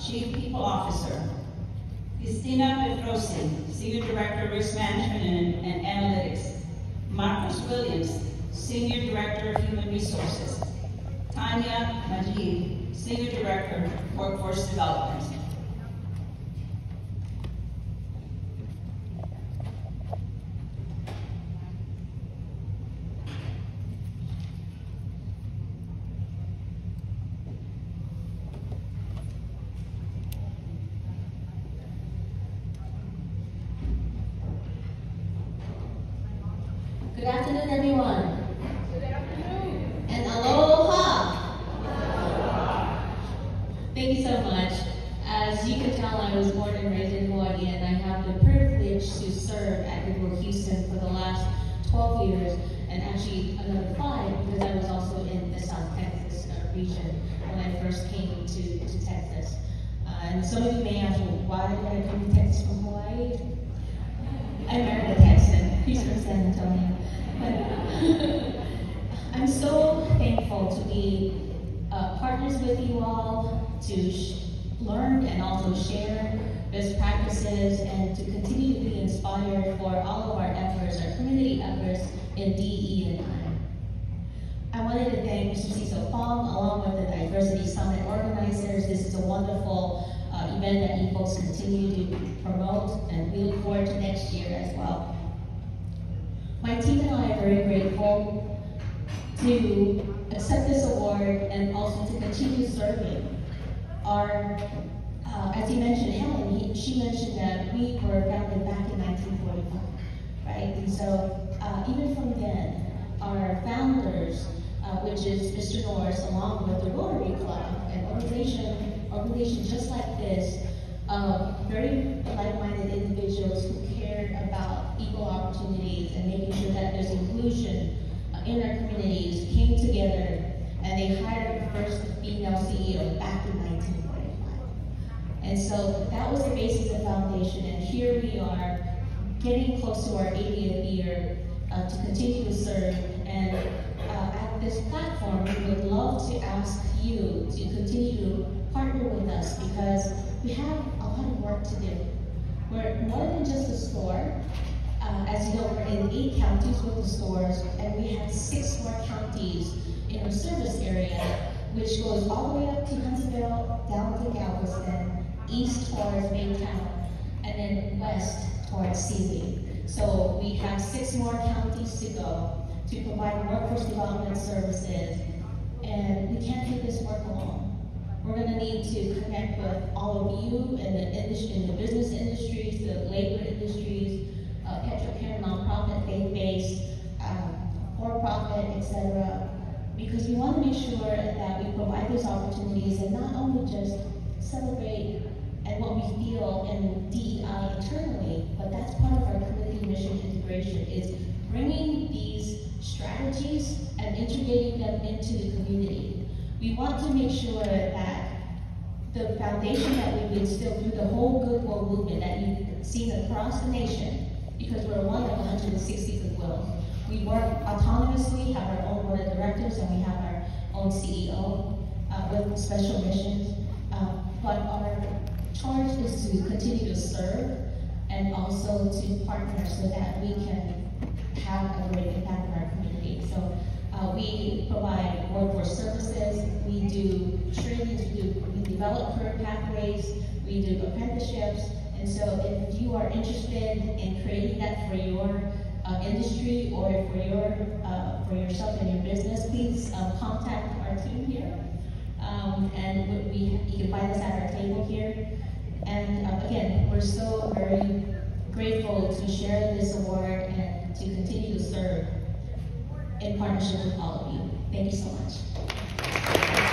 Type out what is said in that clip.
Chief People Officer. Cristina Pedrosi, Senior Director of Risk Management and, and Analytics. Marcus Williams, Senior Director of Human Resources. Tanya Majid, Senior Director, of Workforce Development. Good afternoon, everyone. Good afternoon. And aloha. Thank you so much. As you can tell, I was born and raised in Hawaii, and I have the privilege to serve at Goodwill Houston for the last 12 years, and actually another five because I was also in the South Texas uh, region when I first came to, to Texas. Uh, and some of you may ask, well, why did I come to Texas from Hawaii? I married a Texan. He's from San Antonio. I'm so thankful to be uh, partners with you all, to learn and also share best practices, and to continue to be inspired for all of our efforts, our community efforts in DE and I. I wanted to thank Mr. Cecil Fong, along with the Diversity Summit organizers. This is a wonderful uh, event that you folks continue to promote, and we look forward to next year as well. My team and I are very grateful to accept this award and also to continue serving. Our, uh, as you mentioned, Helen, he, she mentioned that we were founded back in 1945, right? And so uh, even from then, our founders, uh, which is Mr. Norris, along with the Rotary Club, an organization, organization just like this, of very like-minded individuals who cared about equal opportunities and making sure that there's inclusion in our communities, came together and they hired the first female CEO back in 1945. And so that was the basis of foundation, and here we are getting close to our 80th year uh, to continue to serve. And uh, at this platform, we would love to ask you to continue to partner with us because we have a lot of work to do. We're more than just a store. Uh, as you know, we're in eight counties with the stores, and we have our service area, which goes all the way up to Huntsville, down to Galveston, east towards Baytown, and then west towards Sealy. So we have six more counties to go to provide workforce development services, and we can't do this work alone. We're going to need to connect with all of you in the industry, in the business industries, the labor industries, Sure that we provide those opportunities and not only just celebrate and what we feel in DEI uh, internally, but that's part of our community mission integration is bringing these strategies and integrating them into the community. We want to make sure that the foundation that we've instilled through the whole Goodwill movement that you've seen across the nation, because we're one of 160 Goodwills. We work autonomously, have our own board of directors, and we have our CEO uh, with special missions. Uh, but our charge is to continue to serve and also to partner so that we can have a great impact in our community. So uh, we provide workforce services, we do trainings, we, do, we develop career pathways, we do apprenticeships, and so if you are interested in creating that for your uh, industry or for your uh, for yourself and your business, please um, contact our team here. Um, and we, you can find us at our table here. And uh, again, we're so very grateful to share this award and to continue to serve in partnership with all of you. Thank you so much.